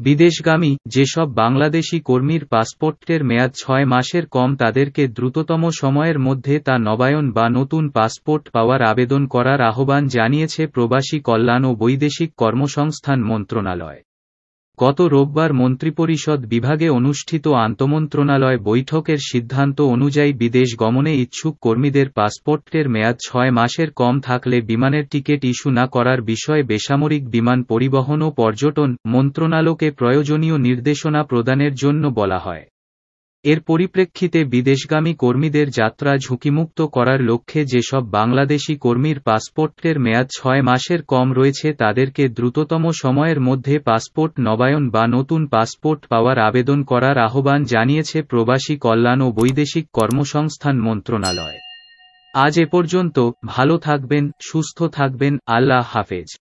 বিদেশগামী, যেসব বাংলাদেশি কর্মীর পাসপোর্টের মেয়াদ ছয় মাসের কম তাদেরকে দ্রুততম সময়ের মধ্যে তা নবায়ন বা নতুন পাসপোর্ট পাওয়ার আবেদন করার আহ্বান জানিয়েছে প্রবাসী কল্যাণ ও বৈদেশিক কর্মসংস্থান মন্ত্রণালয়। গত রোববার মন্ত্রিপরিষদ বিভাগে অনুষ্ঠিত আন্তমন্ত্রণালয় বৈঠকের সিদ্ধান্ত অনুযায়ী বিদেশ গমনে ইচ্ছুক কর্মীদের পাসপোর্টের মেয়াদ ছয় মাসের কম থাকলে বিমানের টিকিট ইস্যু না করার বিষয়ে বেসামরিক বিমান পরিবহন ও পর্যটন মন্ত্রণালয়কে প্রয়োজনীয় নির্দেশনা প্রদানের জন্য বলা হয়। এর পরিপ্রেক্ষিতে বিদেশগামী কর্মীদের যাত্রা ঝুঁকিমুক্ত করার লক্ষ্যে যেসব বাংলাদেশি কর্মীর পাসপোর্টের মেয়াদ ছয় মাসের কম রয়েছে তাদেরকে দ্রুততম সময়ের মধ্যে পাসপোর্ট নবায়ন বা নতুন পাসপোর্ট পাওয়ার আবেদন করার আহ্বান জানিয়েছে প্রবাসী কল্যাণ ও বৈদেশিক কর্মসংস্থান মন্ত্রণালয়। আজ এ পর্যন্ত ভালো থাকবেন, সুস্থ থাকবেন, আল্লাহ হাফেজ।